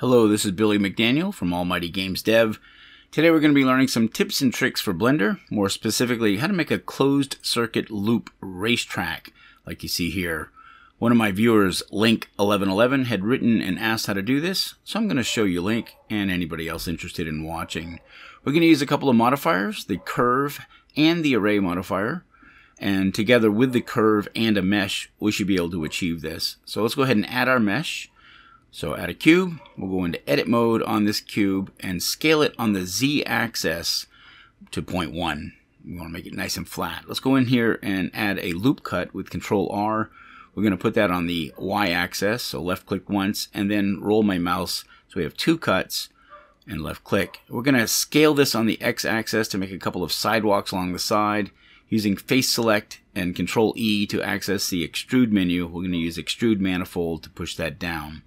Hello, this is Billy McDaniel from Almighty Games Dev. Today we're going to be learning some tips and tricks for Blender, more specifically how to make a closed circuit loop racetrack like you see here. One of my viewers, Link1111, had written and asked how to do this, so I'm going to show you Link and anybody else interested in watching. We're going to use a couple of modifiers, the curve and the array modifier, and together with the curve and a mesh, we should be able to achieve this. So let's go ahead and add our mesh. So add a cube, we'll go into edit mode on this cube and scale it on the Z axis to 0.1. We want to make it nice and flat. Let's go in here and add a loop cut with control R. We're going to put that on the Y axis, so left click once and then roll my mouse. So we have two cuts and left click. We're going to scale this on the X axis to make a couple of sidewalks along the side. Using face select and control E to access the extrude menu, we're going to use extrude manifold to push that down.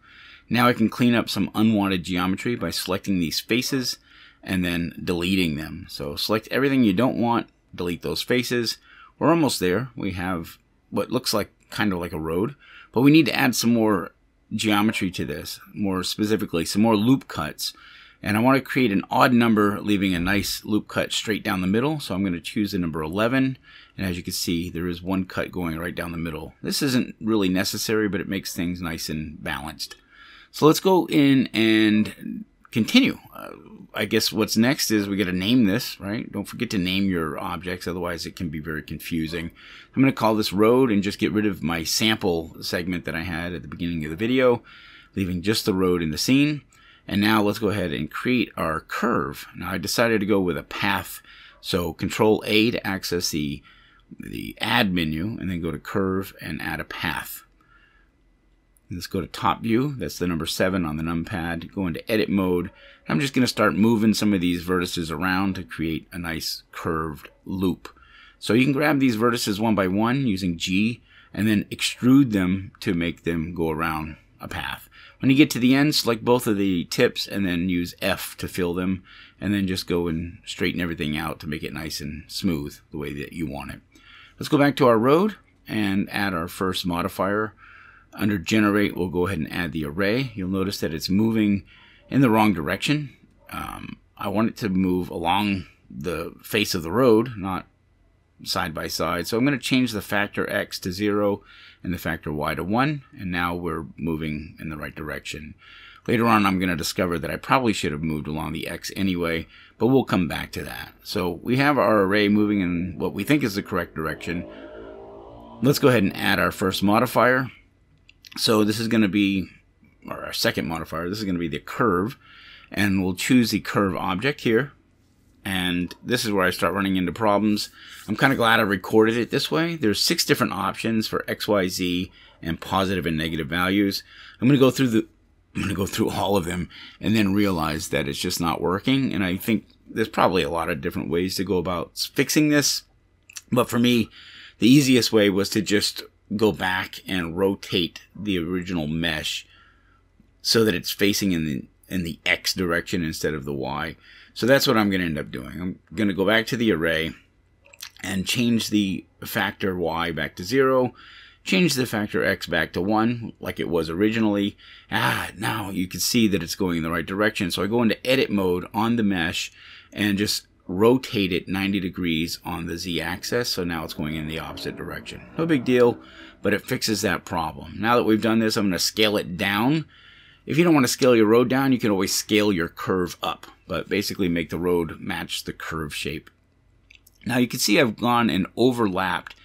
Now I can clean up some unwanted geometry by selecting these faces and then deleting them. So select everything you don't want, delete those faces. We're almost there. We have what looks like kind of like a road, but we need to add some more geometry to this, more specifically, some more loop cuts. And I want to create an odd number, leaving a nice loop cut straight down the middle. So I'm going to choose the number 11. And as you can see, there is one cut going right down the middle. This isn't really necessary, but it makes things nice and balanced. So let's go in and continue. Uh, I guess what's next is we got to name this, right? Don't forget to name your objects, otherwise it can be very confusing. I'm going to call this road and just get rid of my sample segment that I had at the beginning of the video, leaving just the road in the scene. And now let's go ahead and create our curve. Now I decided to go with a path, so Control A to access the the add menu, and then go to curve and add a path. Let's go to top view. That's the number seven on the numpad. Go into edit mode. I'm just going to start moving some of these vertices around to create a nice curved loop. So you can grab these vertices one by one using G and then extrude them to make them go around a path. When you get to the end, select both of the tips and then use F to fill them and then just go and straighten everything out to make it nice and smooth the way that you want it. Let's go back to our road and add our first modifier under generate, we'll go ahead and add the array. You'll notice that it's moving in the wrong direction. Um, I want it to move along the face of the road, not side by side. So I'm going to change the factor x to 0 and the factor y to 1. And now we're moving in the right direction. Later on, I'm going to discover that I probably should have moved along the x anyway, but we'll come back to that. So we have our array moving in what we think is the correct direction. Let's go ahead and add our first modifier. So this is going to be our second modifier. This is going to be the curve. And we'll choose the curve object here. And this is where I start running into problems. I'm kind of glad I recorded it this way. There's six different options for X, Y, Z, and positive and negative values. I'm going to go through the I'm going to go through all of them and then realize that it's just not working. And I think there's probably a lot of different ways to go about fixing this. But for me, the easiest way was to just go back and rotate the original mesh so that it's facing in the in the X direction instead of the Y. So that's what I'm going to end up doing. I'm going to go back to the array and change the factor Y back to 0, change the factor X back to 1 like it was originally. Ah, now you can see that it's going in the right direction. So I go into edit mode on the mesh and just rotate it 90 degrees on the z-axis so now it's going in the opposite direction. No big deal but it fixes that problem. Now that we've done this I'm going to scale it down. If you don't want to scale your road down you can always scale your curve up but basically make the road match the curve shape. Now you can see I've gone and overlapped.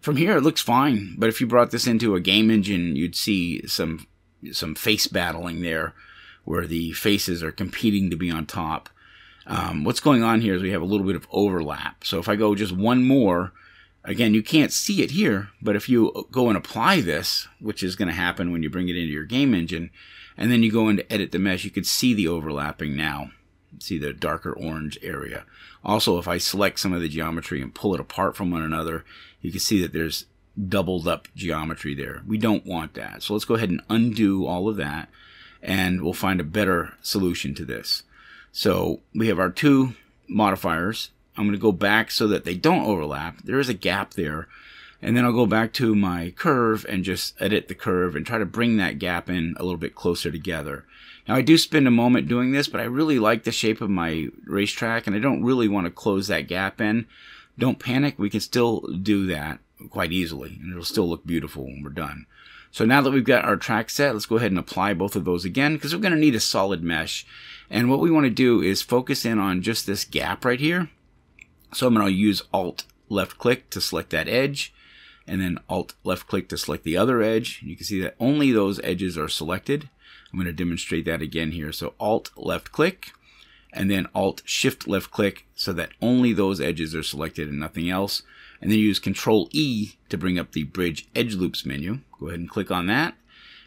From here it looks fine but if you brought this into a game engine you'd see some some face battling there where the faces are competing to be on top um, what's going on here is we have a little bit of overlap. So if I go just one more, again, you can't see it here, but if you go and apply this, which is going to happen when you bring it into your game engine, and then you go into edit the mesh, you can see the overlapping now. See the darker orange area. Also, if I select some of the geometry and pull it apart from one another, you can see that there's doubled up geometry there. We don't want that. So let's go ahead and undo all of that, and we'll find a better solution to this. So we have our two modifiers. I'm going to go back so that they don't overlap. There is a gap there. And then I'll go back to my curve and just edit the curve and try to bring that gap in a little bit closer together. Now I do spend a moment doing this, but I really like the shape of my racetrack and I don't really want to close that gap in. Don't panic, we can still do that quite easily and it'll still look beautiful when we're done. So now that we've got our track set, let's go ahead and apply both of those again because we're going to need a solid mesh. And what we want to do is focus in on just this gap right here. So I'm going to use Alt left click to select that edge and then Alt left click to select the other edge. You can see that only those edges are selected. I'm going to demonstrate that again here. So Alt left click and then Alt Shift left click so that only those edges are selected and nothing else. And then use Control E to bring up the Bridge Edge Loops menu. Go ahead and click on that.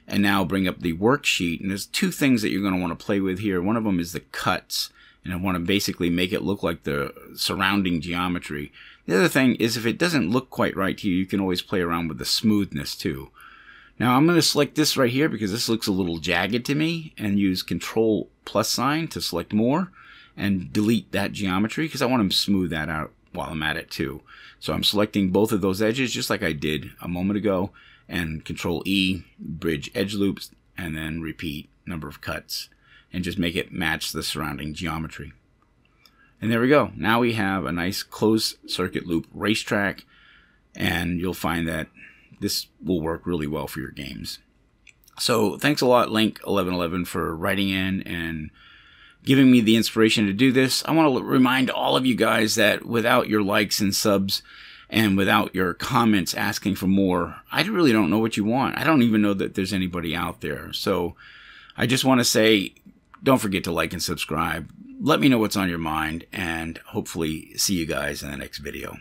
And now bring up the worksheet. And there's two things that you're going to want to play with here. One of them is the cuts. And I want to basically make it look like the surrounding geometry. The other thing is if it doesn't look quite right to you, you can always play around with the smoothness too. Now I'm going to select this right here because this looks a little jagged to me and use control plus sign to select more and delete that geometry because I want to smooth that out while I'm at it too. So I'm selecting both of those edges just like I did a moment ago and control E, bridge edge loops, and then repeat number of cuts and just make it match the surrounding geometry. And there we go. Now we have a nice closed circuit loop racetrack and you'll find that this will work really well for your games. So thanks a lot, Link1111, for writing in and giving me the inspiration to do this. I want to remind all of you guys that without your likes and subs and without your comments asking for more, I really don't know what you want. I don't even know that there's anybody out there. So I just want to say, don't forget to like and subscribe. Let me know what's on your mind and hopefully see you guys in the next video.